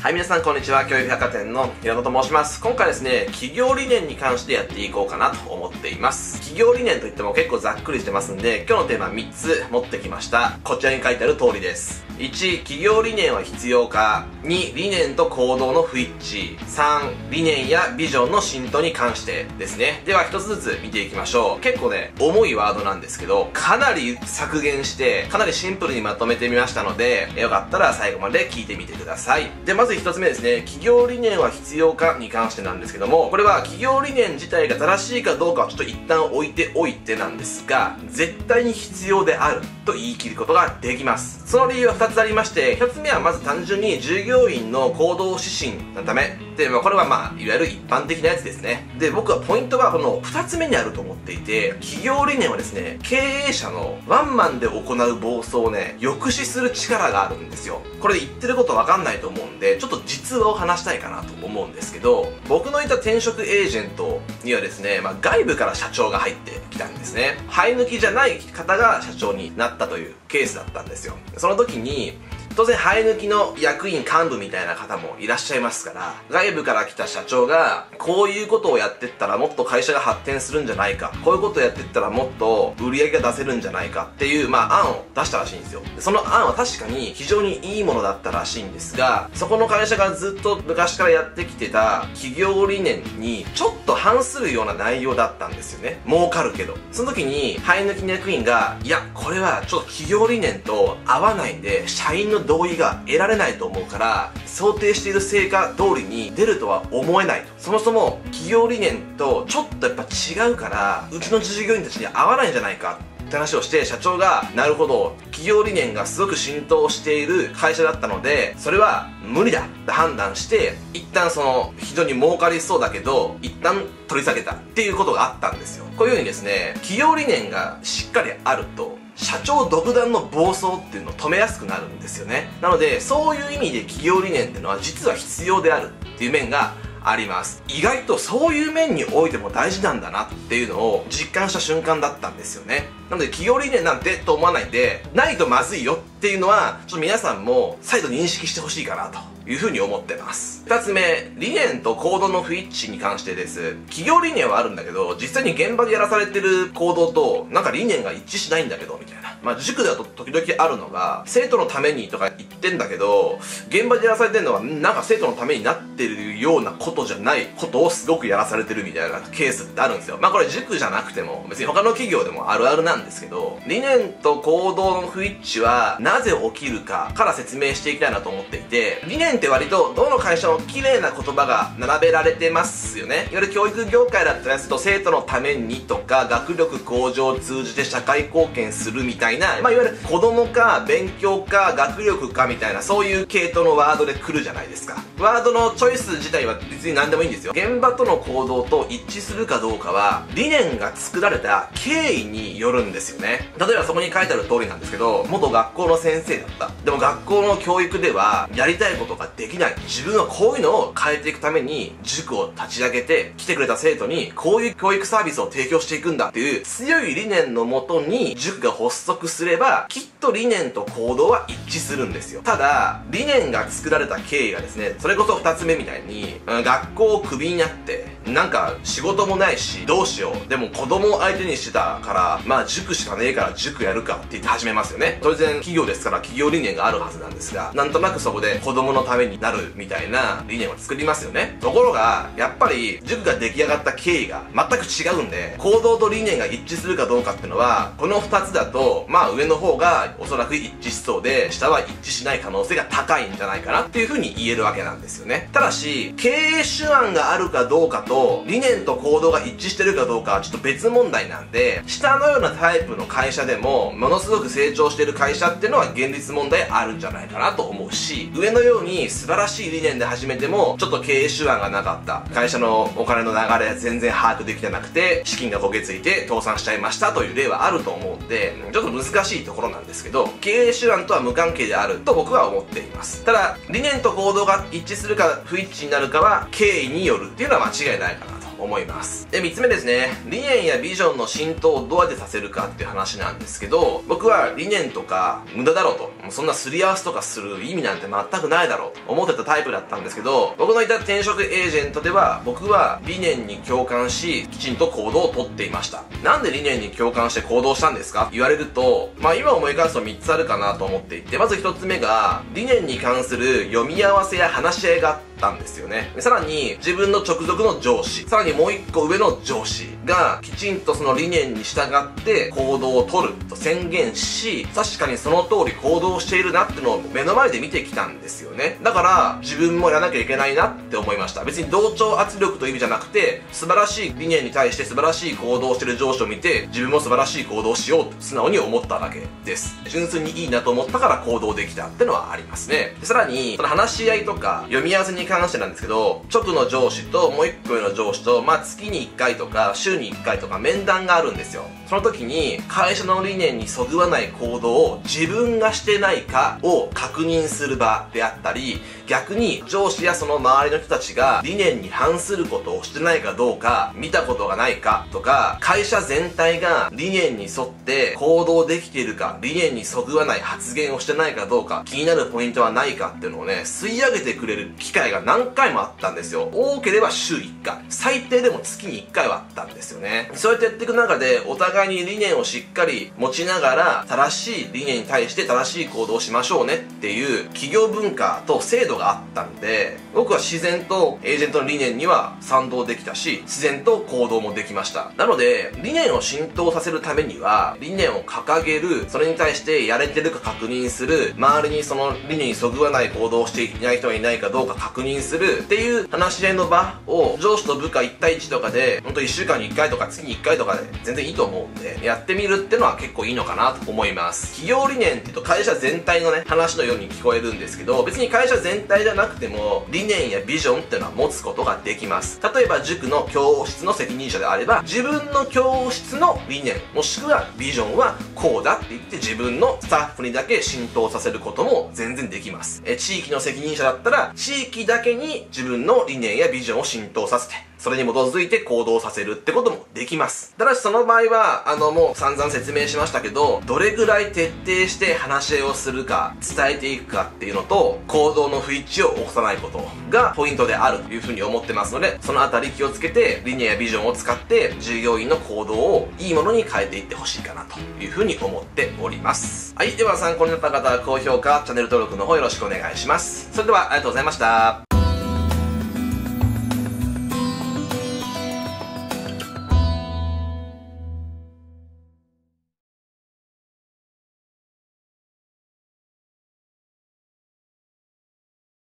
はい、皆さんこんにちは。教育百貨店の平野と申します。今回ですね、企業理念に関してやっていこうかなと思っています。企業理念といっても結構ざっくりしてますんで、今日のテーマ3つ持ってきました。こちらに書いてある通りです。1、企業理念は必要か。2、理念と行動の不一致。3、理念やビジョンの浸透に関してですね。では一つずつ見ていきましょう。結構ね、重いワードなんですけど、かなり削減して、かなりシンプルにまとめてみましたので、よかったら最後まで聞いてみてください。で、まず一つ目ですね、企業理念は必要かに関してなんですけども、これは企業理念自体が正しいかどうかはちょっと一旦置いておいてなんですが、絶対に必要であると言い切ることができます。その理由は2つありまして、1つ目はまず単純に従業員の行動指針のため、で、まあ、これはまあ、いわゆる一般的なやつですね。で、僕はポイントはこの2つ目にあると思っていて、企業理念はですね、経営者のワンマンで行う暴走をね、抑止する力があるんですよ。これ言ってることわかんないと思うんで、ちょっと実話を話したいかなと思うんですけど、僕のいた転職エージェントにはですね、まあ、外部から社長が入ってきたんですね。生え抜きじゃない方が社長になったというケースだったんですよ。その時に、当然生え抜きの役員幹部みたいな方もいらっしゃいますから外部から来た社長がこういうことをやってったらもっと会社が発展するんじゃないかこういうことをやってったらもっと売り上げが出せるんじゃないかっていうまあ案を出したらしいんですよ。その案は確かに非常にいいものだったらしいんですがそこの会社がずっと昔からやってきてた企業理念にちょっと反するような内容だったんですよね。儲かるけど。その時に生え抜きの役員がいやこれはちょっと企業理念と合わないんで社員の同意が得られないと思うから想定している成果通りに出るとは思えないと。そもそも企業理念とちょっとやっぱ違うからうちの従業員たちに合わないんじゃないか。って話をして社長がなるほど。企業理念がすごく浸透している会社だったのでそれは無理だ。って判断して一旦その非常に儲かりそうだけど一旦取り下げたっていうことがあったんですよ。こういうふうにですね企業理念がしっかりあると社長独断の暴走っていうのを止めやすくなるんですよね。なのでそういう意味で企業理念っていうのは実は必要であるっていう面があります。意外とそういう面においても大事なんだなっていうのを実感した瞬間だったんですよね。なので企業理念なんてと思わないでないとまずいよっていうのはちょっと皆さんも再度認識してほしいかなと。いうふうに思ってます。2つ目理念と行動の不一致に関してです。企業理念はあるんだけど実際に現場でやらされてる行動となんか理念が一致しないんだけどみたいな。まあ塾では時々あるのが生徒のためにとか言ってんだけど現場でやらされてるのはなんか生徒のためになってるようなことじゃないことをすごくやらされてるみたいなケースってあるんですよ。まあこれ塾じゃなくても別に他の企業でもあるあるなんですけど理念と行動の不一致はなぜ起きるかから説明していきたいなと思っていて理念って割とどの会社も綺麗な言葉が並べられてますよね。いわゆる教育業界だったりすると生徒のためにとか学力向上を通じて社会貢献するみたいな、まあ、いわゆる子供か勉強か学力かみたいなそういう系統のワードで来るじゃないですか。ワードのチョイス自体は別に何でもいいんですよ。現場との行動と一致するかどうかは理念が作られた経緯によるんですよね。例えばそこに書いてある通りなんですけど元学校の先生だった。でも学校の教育ではやりたいことができない。自分はこういうのを変えていくために塾を立ち上げて来てくれた生徒にこういう教育サービスを提供していくんだっていう強い理念のもとに塾が発足すればきっと理念と行動は一致するんですよ。ただ理念が作られた経緯がですねそれこそ2つ目みたいに学校をクビになってなんか仕事もないしどうしよう。でも子供を相手にしてたからまあ塾しかねえから塾やるかって言って始めますよね。当然企業ですから企業理念があるはずなんですがなんとなくそこで子供のためになるみたいな理念を作りますよね。ところがやっぱり塾が出来上がった経緯が全く違うんで行動と理念が一致するかどうかっていうのはこの2つだとまあ上の方がおそらく一致しそうで下は一致しない可能性が高いんじゃないかなっていうふうに言えるわけなんですよね。ただし経営手腕があるかどうかと理念と行動が一致してるかどうかはちょっと別問題なんで下のようなタイプの会社でもものすごく成長してる会社っていうのは現実問題あるんじゃないかなと思うし上のように素晴らしい理念で始めてもちょっと経営手腕がなかった会社のお金の流れ全然把握できてなくて資金が焦げついて倒産しちゃいましたという例はあると思うんでちょっと難しいところなんですけど経営手腕とは無関係であると僕は思っています。ただ理念と行動が一致するか不一致になるかは経緯によるっていうのは間違いないないかなと思います。で、3つ目ですね。理念やビジョンの浸透をどうやってさせるかっていう話なんですけど、僕は理念とか無駄だろうと、そんなすり合わせとかする意味なんて全くないだろうと思ってたタイプだったんですけど、僕のいた転職エージェントでは、僕は理念に共感し、きちんと行動をとっていました。なんで理念に共感して行動したんですか？言われると、まあ今思い返すと3つあるかなと思っていて、まず1つ目が、理念に関する読み合わせや話し合いがあってたんですよね。でさらに、自分の直属の上司、さらにもう1個上の上司が、きちんとその理念に従って行動をとると宣言し、確かにその通り行動しているなってのを目の前で見てきたんですよね。だから、自分もやらなきゃいけないなって思いました。別に同調圧力という意味じゃなくて、素晴らしい理念に対して素晴らしい行動をしてる上司を見て、自分も素晴らしい行動をしようと素直に思っただけです。純粋にいいなと思ったから行動できたってのはありますね。さらに、その話し合いとか読み合わせに関してなんですけど、直の上司ともう一個上の上司と、まあ月に1回とか週に1回とか面談があるんですよ。その時に会社の理念にそぐわない行動を自分がしてないかを確認する場であったり、逆に上司やその周りの人たちが理念に反することをしてないかどうか見たことがないかとか、会社全体が理念に沿って行動できているか、理念にそぐわない発言をしてないかどうか、気になるポイントはないかっていうのをね、吸い上げてくれる機会が何回もあったんですよ。多ければ週1回。最低でも月に1回はあったんですよね。そうやってやっていく中で、お互いに理念をしっかり持ちながら、正しい理念に対して正しい行動をしましょうねっていう企業文化と制度があったんで、僕は自然とエージェントの理念には賛同できたし、自然と行動もできました。なので、理念を浸透させるためには、理念を掲げる、それに対してやれてるか確認する、周りにその理念にそぐわない行動をしていない人がいないかどうか確認するっていう話し合いの場を上司と部下1対1とかで、ほんと1週間に1回とか月に1回とかで全然いいと思うんで、やってみるってのは結構いいのかなと思います。企業理念って言うと会社全体のね、話のように聞こえるんですけど、別に会社全体じゃなくても、理念やビジョンっていうのは持つことができます。例えば塾の教室の責任者であれば、自分の教室の理念、もしくはビジョンはこうだって言って自分のスタッフにだけ浸透させることも全然できます。え、地域の責任者だったら、地域だけに自分の理念やビジョンを浸透させて、それに基づいて行動させるってこともできます。ただしその場合は、あのもう散々説明しましたけど、どれぐらい徹底して話し合いをするか、伝えていくかっていうのと、行動の不一致を起こさないことがポイントであるというふうに思ってますので、そのあたり気をつけて、理念やビジョンを使って、従業員の行動をいいものに変えていってほしいかなというふうに思っております。はい、では参考になった方は高評価、チャンネル登録の方よろしくお願いします。それではありがとうございました。